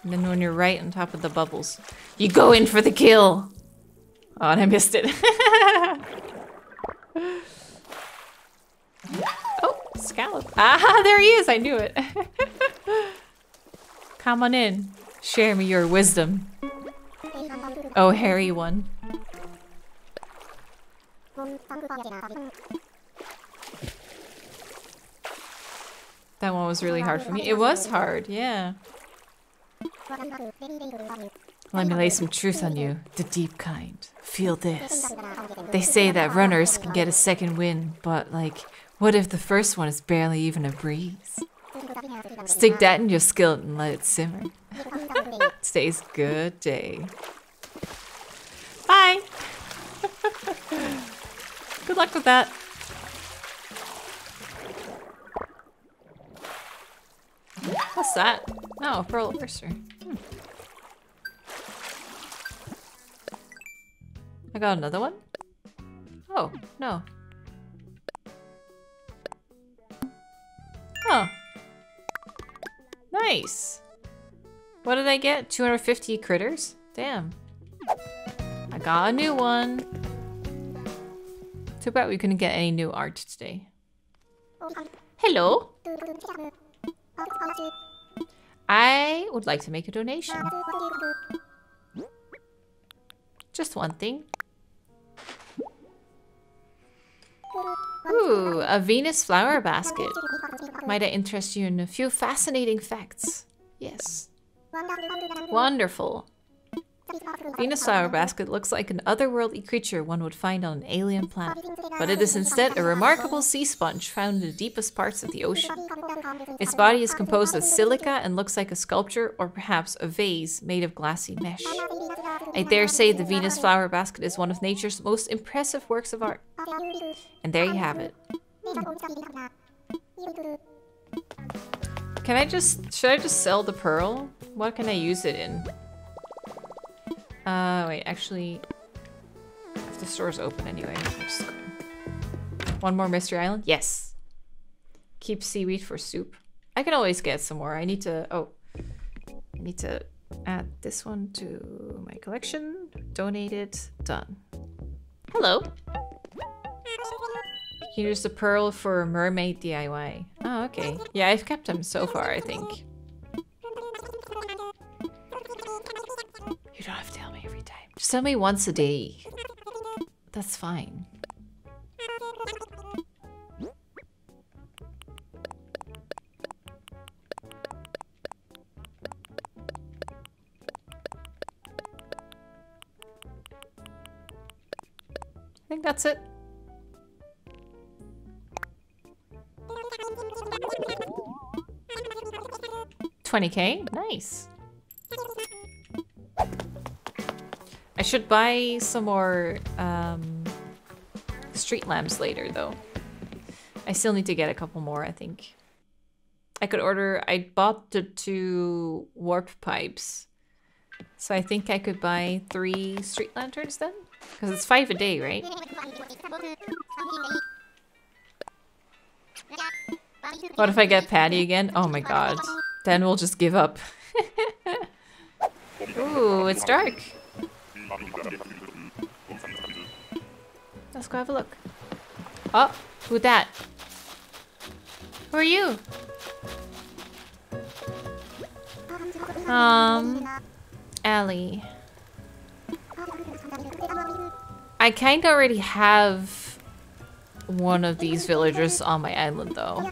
And then when you're right on top of the bubbles, you go in for the kill. Oh, and I missed it. oh, scallop. Ah, there he is. I knew it. Come on in. Share me your wisdom. Oh, hairy one. That one was really hard for me. It was hard, yeah. Let me lay some truth on you, the deep kind. Feel this. They say that runners can get a second wind, but like, what if the first one is barely even a breeze? Stick that in your skillet and let it simmer. Today's good day. Bye! good luck with that. What's that? Oh, a pearl oyster. Hmm. I got another one? Oh, no. Oh. Nice. What did I get? 250 critters? Damn. I got a new one. Too bad we couldn't get any new art today. Hello? I would like to make a donation. Just one thing. Ooh, a Venus flower basket. Might I interest you in a few fascinating facts? Yes. Wonderful. Venus flower basket looks like an otherworldly creature one would find on an alien planet, but it is instead a remarkable sea sponge found in the deepest parts of the ocean. Its body is composed of silica and looks like a sculpture or perhaps a vase made of glassy mesh. I dare say the Venus flower basket is one of nature's most impressive works of art. And there you have it. Can I just, should I just sell the pearl? What can I use it in? Uh, wait, actually, if the store's open anyway, One more Mystery Island? Yes. Keep seaweed for soup. I can always get some more. I need to, oh, I need to add this one to my collection. Donate it, done. Hello. Use the pearl for mermaid DIY. Oh, okay. Yeah, I've kept them so far, I think. Tell me once a day. That's fine. I think that's it. Twenty K? Nice. Should buy some more um, street lamps later, though. I still need to get a couple more, I think. I could order... I bought the two warp pipes. So I think I could buy three street lanterns then? Because it's five a day, right? What if I get Patty again? Oh my god. Then we'll just give up. Ooh, it's dark. Let's go have a look. Oh, who that? Who are you? Um, Ellie. I kind of already have one of these villagers on my island, though.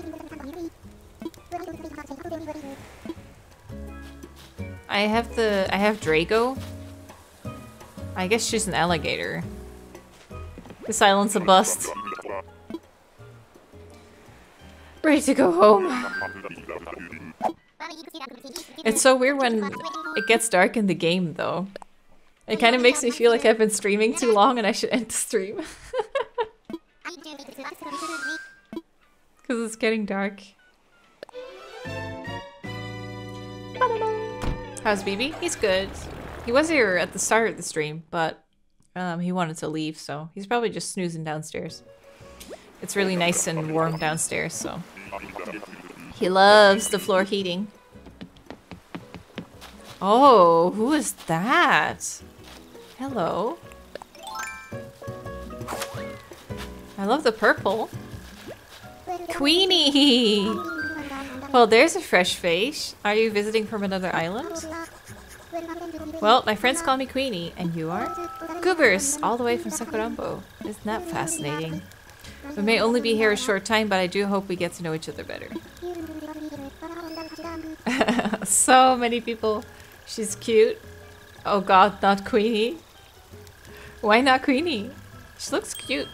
I have the I have Drago, I guess she's an alligator. The silence a bust. Ready to go home. It's so weird when it gets dark in the game, though. It kind of makes me feel like I've been streaming too long and I should end the stream. Because it's getting dark. How's BB? He's good. He was here at the start of the stream, but um, he wanted to leave, so he's probably just snoozing downstairs. It's really nice and warm downstairs, so he loves the floor heating. Oh, who is that? Hello. I love the purple. Queenie! Well, there's a fresh face. Are you visiting from another island? Well, my friends call me Queenie, and you are? Goobers, all the way from Sakurambo. Isn't that fascinating? We may only be here a short time, but I do hope we get to know each other better. so many people. She's cute. Oh god, not Queenie. Why not Queenie? She looks cute.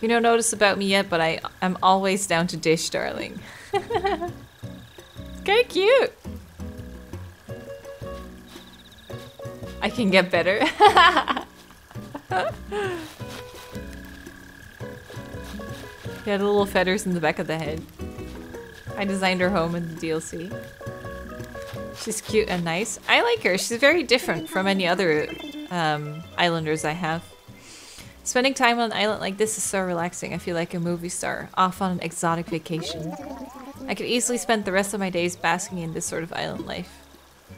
You don't notice about me yet, but I, I'm always down to dish, darling. it's kinda cute. I can get better. She had little feathers in the back of the head. I designed her home in the DLC. She's cute and nice. I like her. She's very different from any other um, islanders I have. Spending time on an island like this is so relaxing. I feel like a movie star, off on an exotic vacation. I could easily spend the rest of my days basking in this sort of island life.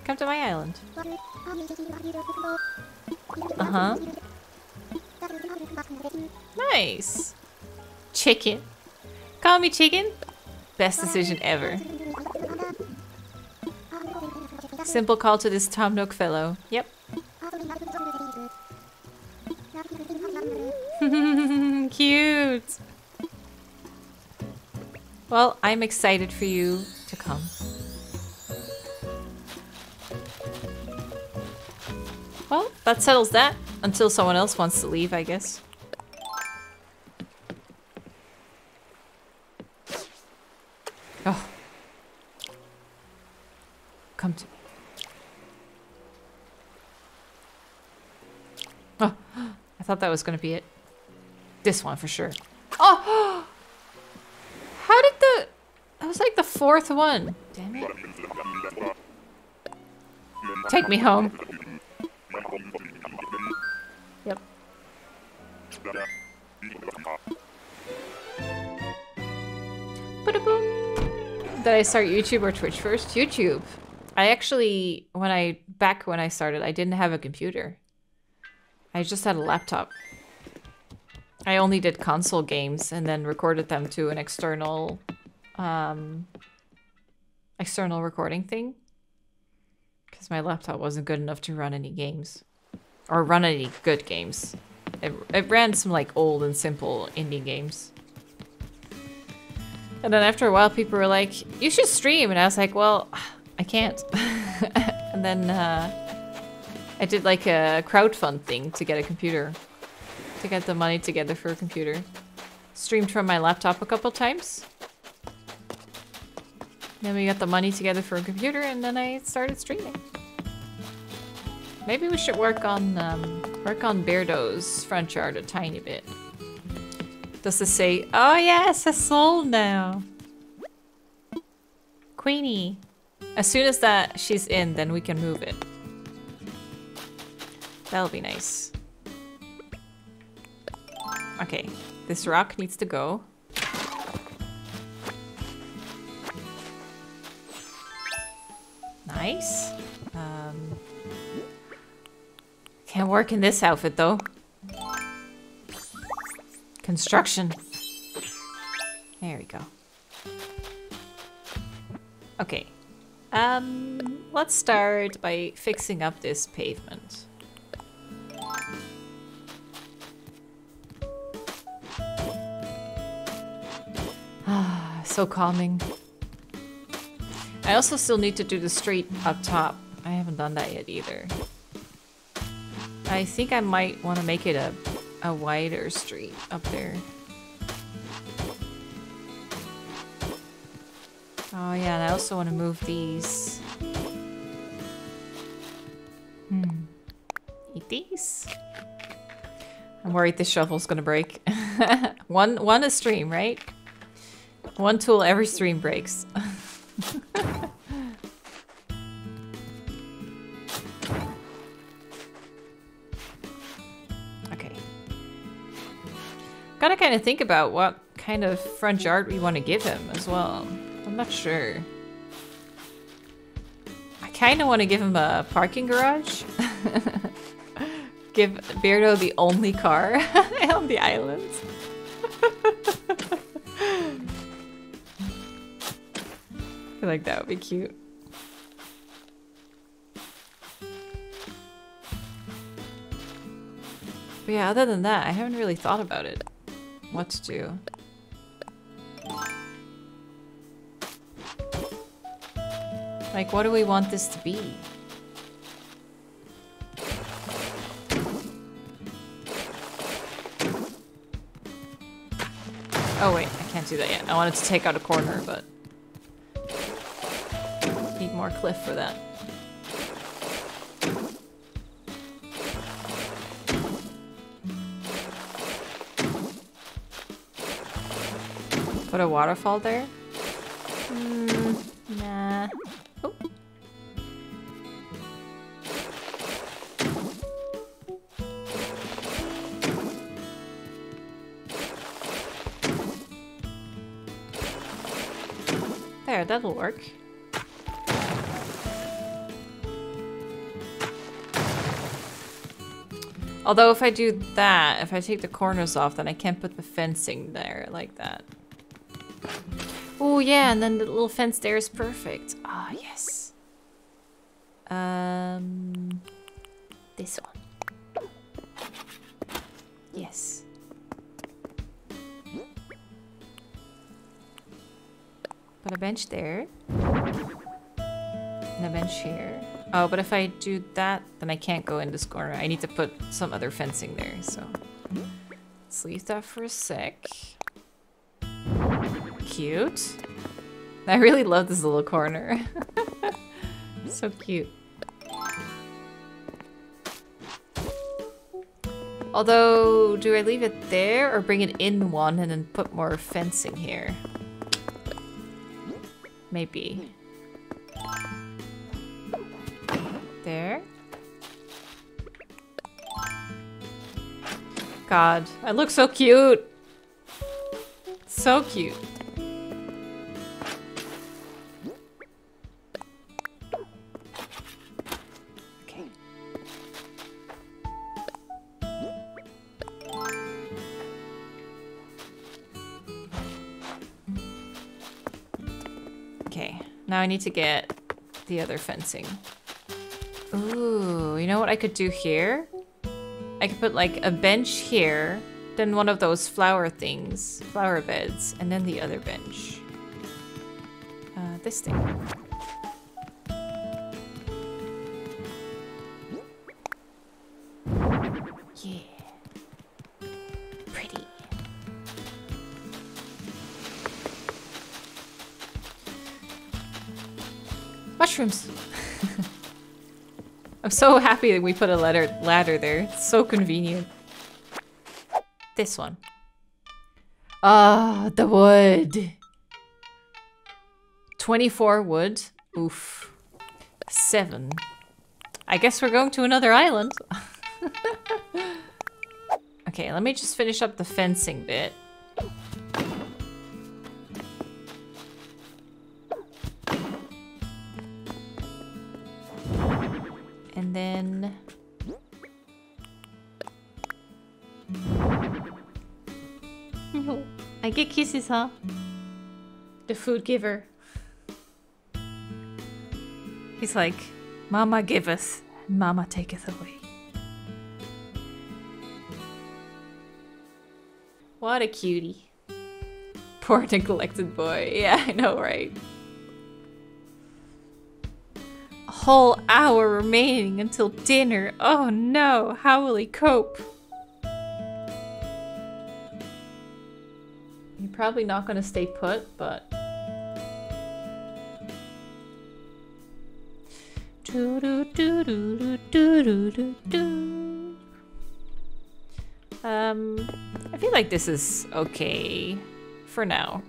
Come to my island. Uh-huh. Nice. Chicken. Call me chicken. Best decision ever. Simple call to this Tom Nook fellow. Yep. Cute. Well, I'm excited for you to come. Well, that settles that. Until someone else wants to leave, I guess. Oh. Come to me. Oh, I thought that was going to be it. This one for sure. Oh! How did the... That was like the fourth one. Damn it. Take me home. Did I start YouTube or Twitch first? YouTube. I actually, when I, back when I started, I didn't have a computer. I just had a laptop. I only did console games and then recorded them to an external, um, external recording thing. Because my laptop wasn't good enough to run any games. Or run any good games. It, it ran some like old and simple indie games. And then after a while people were like, you should stream. And I was like, well, I can't. and then uh, I did like a crowdfund thing to get a computer. To get the money together for a computer. Streamed from my laptop a couple times. Then we got the money together for a computer and then I started streaming. Maybe we should work on um, work on Beardo's front yard a tiny bit. Does this say, oh yes, it's sold now. Queenie. As soon as that she's in, then we can move it. That'll be nice. Okay, this rock needs to go. Nice. Um, can't work in this outfit though. Construction. There we go. Okay. Um, let's start by fixing up this pavement. Ah, so calming. I also still need to do the street up top. I haven't done that yet either. I think I might want to make it a, a wider street up there. Oh yeah, and I also want to move these. Hmm. Eat these? I'm worried this shovel's gonna break. one one a stream, right? One tool every stream breaks. Gotta kind of think about what kind of front yard we want to give him as well. I'm not sure. I kind of want to give him a parking garage. give Beardo the only car on the island. I feel like that would be cute. But yeah, other than that, I haven't really thought about it. What to do. Like, what do we want this to be? Oh wait, I can't do that yet. I wanted to take out a corner, but... Need more cliff for that. Put a waterfall there? Hmm, nah. Oh. There, that'll work. Although if I do that, if I take the corners off, then I can't put the fencing there like that. Oh yeah, and then the little fence there is perfect. Ah, yes. Um, this one. Yes. Put a bench there. And a bench here. Oh, but if I do that, then I can't go in this corner. I need to put some other fencing there, so... Let's leave that for a sec. Cute. I really love this little corner. so cute. Although, do I leave it there or bring it in one and then put more fencing here? Maybe. There. God, I look so cute. So cute. I need to get the other fencing. Ooh, you know what I could do here? I could put like a bench here, then one of those flower things, flower beds, and then the other bench. Uh, this thing. So happy that we put a ladder, ladder there. It's so convenient. This one. Ah, the wood. 24 wood. Oof. Seven. I guess we're going to another island. okay, let me just finish up the fencing bit. And then... I get kisses, huh? The food giver. He's like, Mama giveth, and Mama taketh away. What a cutie. Poor neglected boy. Yeah, I know, right? Whole hour remaining until dinner. Oh no, how will he cope? You're probably not gonna stay put, but... Do do do do do do do do. Um, I feel like this is okay for now.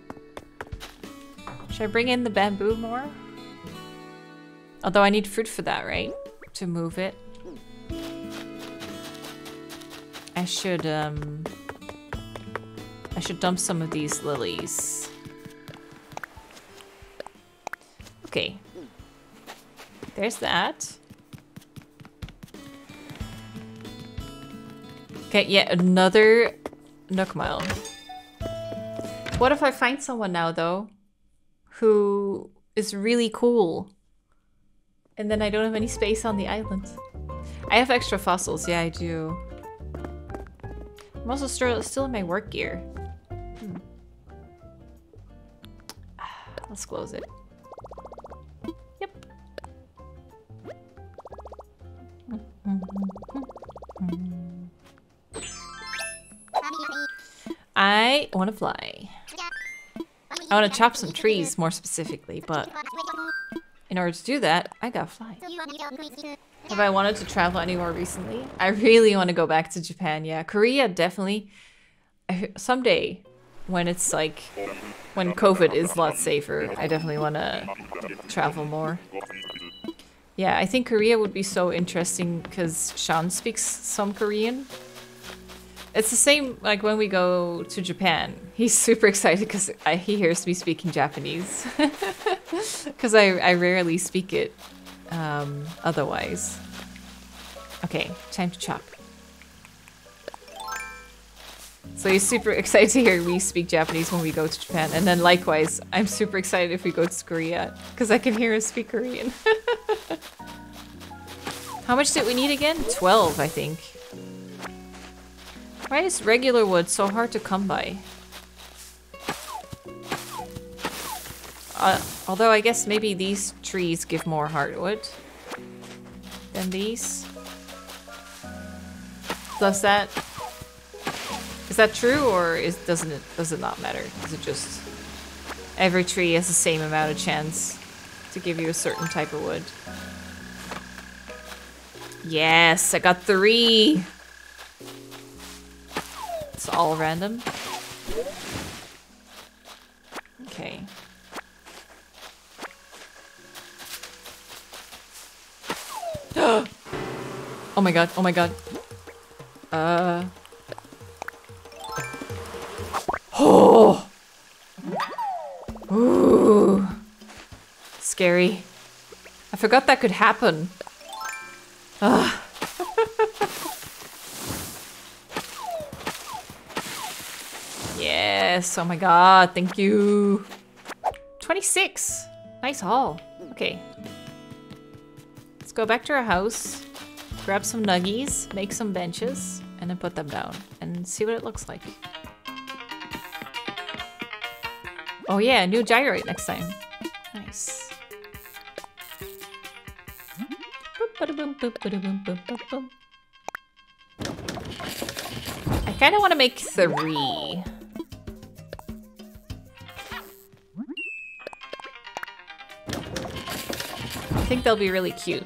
Should I bring in the bamboo more? Although I need fruit for that, right? To move it. I should, um... I should dump some of these lilies. Okay. There's that. Okay, yet another Nook Mile. What if I find someone now, though, who is really cool? And then I don't have any space on the island. I have extra fossils. Yeah, I do. I'm also still, still in my work gear. Hmm. Let's close it. Yep. I want to fly. I want to chop some trees, more specifically, but in order to do that, I gotta fly. Have I wanted to travel anywhere recently? I really want to go back to Japan, yeah. Korea, definitely. Someday, when it's like, when COVID is a lot safer, I definitely want to travel more. Yeah, I think Korea would be so interesting because Sean speaks some Korean. It's the same like when we go to Japan. He's super excited because he hears me speaking Japanese. Because I, I rarely speak it um, otherwise. Okay, time to chop. So he's super excited to hear me speak Japanese when we go to Japan. And then likewise, I'm super excited if we go to Korea because I can hear him speak Korean. How much did we need again? 12, I think. Why is regular wood so hard to come by? Uh, although I guess maybe these trees give more hardwood than these. Does that... Is that true or is doesn't it does it not matter? Is it just every tree has the same amount of chance to give you a certain type of wood? Yes, I got three. It's all random. Okay. oh my god, oh my god. Uh. Oh! Ooh. Scary. I forgot that could happen. Ugh. Yes, oh my god, thank you. 26. Nice haul. Okay, Let's go back to our house, grab some nuggies, make some benches, and then put them down and see what it looks like. Oh yeah, new gyroid next time. Nice. I kind of want to make three. Think they'll be really cute.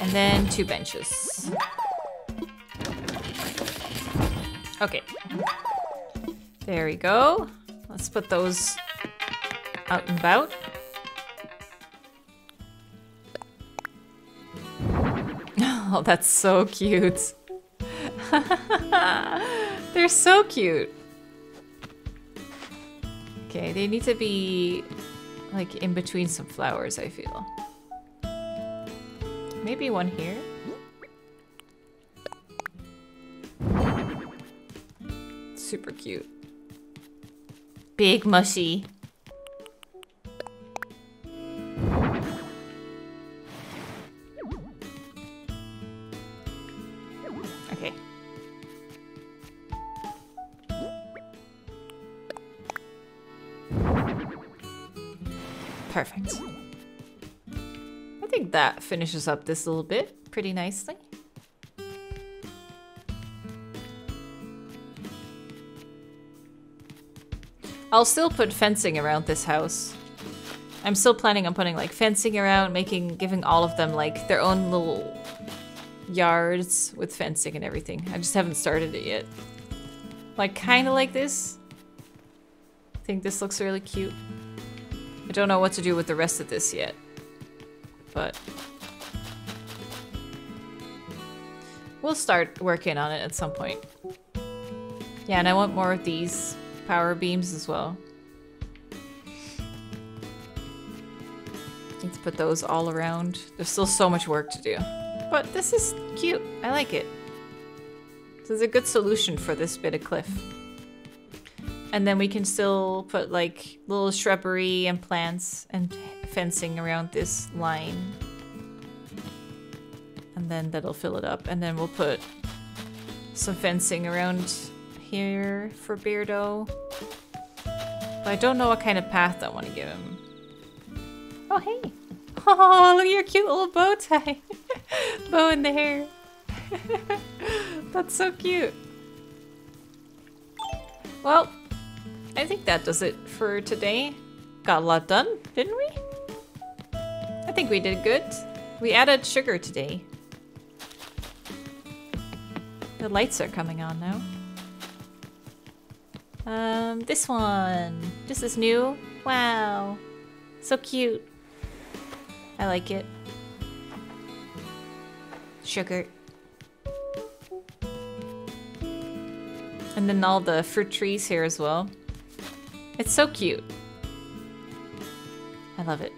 And then two benches. Okay. There we go. Let's put those out and about. Oh, that's so cute. They're so cute. Okay, they need to be like in between some flowers, I feel. Maybe one here? Super cute. Big mushy. That finishes up this little bit pretty nicely. I'll still put fencing around this house. I'm still planning on putting like fencing around, making, giving all of them like their own little yards with fencing and everything. I just haven't started it yet. Like kind of like this. I think this looks really cute. I don't know what to do with the rest of this yet. But... we'll start working on it at some point. Yeah, and I want more of these power beams as well. Need to put those all around. There's still so much work to do. But this is cute. I like it. This is a good solution for this bit of cliff. And then we can still put like little shrubbery and plants and fencing around this line. And then that'll fill it up. And then we'll put some fencing around here for Beardo. But I don't know what kind of path I want to give him. Oh, hey. Oh, look at your cute little bow tie. bow in the hair. That's so cute. Well, I think that does it for today. Got a lot done, didn't we? Think we did good. We added sugar today. The lights are coming on now. Um, this one. This is new. Wow. So cute. I like it. Sugar. And then all the fruit trees here as well. It's so cute. I love it.